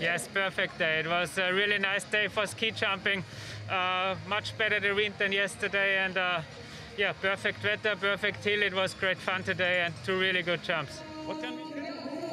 Yes, perfect day. It was a really nice day for ski jumping. Uh, much better the wind than yesterday, and uh, yeah, perfect weather, perfect hill. It was great fun today, and two really good jumps. What can we do?